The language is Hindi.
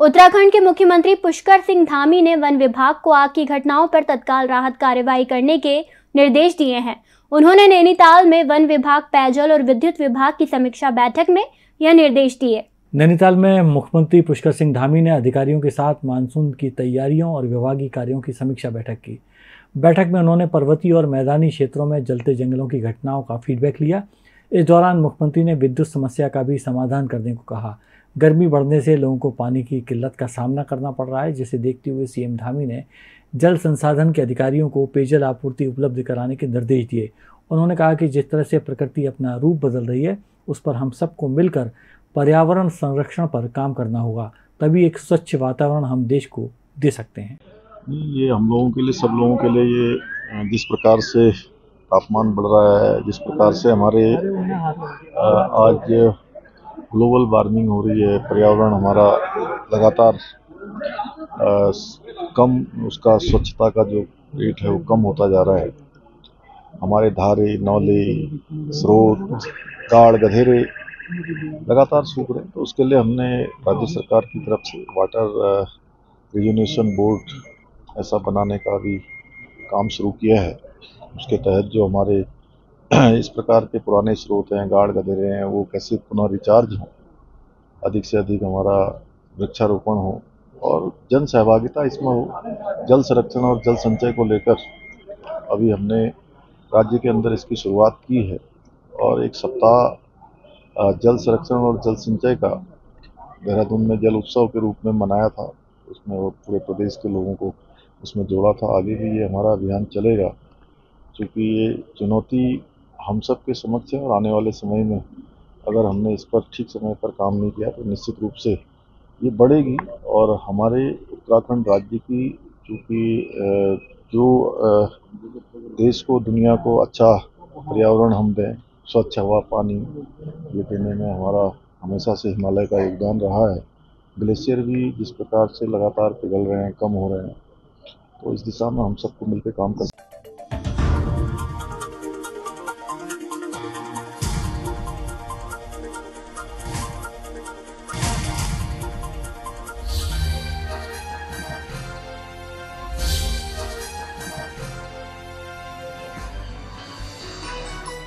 उत्तराखंड के मुख्यमंत्री पुष्कर सिंह धामी ने वन विभाग को आग की घटनाओं पर तत्काल राहत कार्यवाही करने के निर्देश दिए हैं। उन्होंने नैनीताल में वन विभाग पेयजल और विद्युत विभाग की समीक्षा बैठक में यह निर्देश दिए। नैनीताल में मुख्यमंत्री पुष्कर सिंह धामी ने अधिकारियों के साथ मानसून की तैयारियों और विभागीय कार्यों की समीक्षा बैठक की। बैठक में उन्होंने पर्वतीय और मैदानी क्षेत्रों में जलते जंगलों की घटनाओं का फीडबैक लिया। इस दौरान मुख्यमंत्री ने विद्युत समस्या का भी समाधान करने को कहा। गर्मी बढ़ने से लोगों को पानी की किल्लत का सामना करना पड़ रहा है, जिसे देखते हुए सीएम धामी ने जल संसाधन के अधिकारियों को पेयजल आपूर्ति उपलब्ध कराने के निर्देश दिए। उन्होंने कहा कि जिस तरह से प्रकृति अपना रूप बदल रही है, उस पर हम सबको मिलकर पर्यावरण संरक्षण पर काम करना होगा, तभी एक स्वच्छ वातावरण हम देश को दे सकते हैं। ये हम लोगों के लिए, सब लोगों के लिए ये जिस प्रकार से तापमान बढ़ रहा है, जिस प्रकार से हमारे आज ग्लोबल वार्मिंग हो रही है, पर्यावरण हमारा लगातार कम, उसका स्वच्छता का जो रेट है वो कम होता जा रहा है। हमारे धारे, नौले स्रोत गाड़ गधेरे लगातार सूख रहे हैं। तो उसके लिए हमने राज्य सरकार की तरफ़ से वाटर रिजनेशन बोर्ड ऐसा बनाने का भी काम शुरू किया है। उसके तहत जो हमारे इस प्रकार के पुराने स्रोत हैं, गाढ़ गधेरे हैं, वो कैसे पुनः रिचार्ज हों? अधिक से अधिक हमारा वृक्षारोपण हो और जन सहभागिता इसमें हो। जल संरक्षण और जल संचय को लेकर अभी हमने राज्य के अंदर इसकी शुरुआत की है और एक सप्ताह जल संरक्षण और जल संचय का देहरादून में जल उत्सव के रूप में मनाया था। उसमें वो पूरे प्रदेश के लोगों को उसमें जोड़ा था। आगे भी ये हमारा अभियान चलेगा, क्योंकि ये चुनौती हम सब के समक्ष है और आने वाले समय में अगर हमने इस पर ठीक समय पर काम नहीं किया तो निश्चित रूप से ये बढ़ेगी और हमारे उत्तराखंड राज्य की चूँकि जो देश को, दुनिया को अच्छा पर्यावरण हम दें, स्वच्छ हवा, पानी, ये देने में हमारा हमेशा से हिमालय का योगदान रहा है। ग्लेशियर भी जिस प्रकार से लगातार पिघल रहे हैं, कम हो रहे हैं तो इस दिशा में हम सबको मिलकर काम कर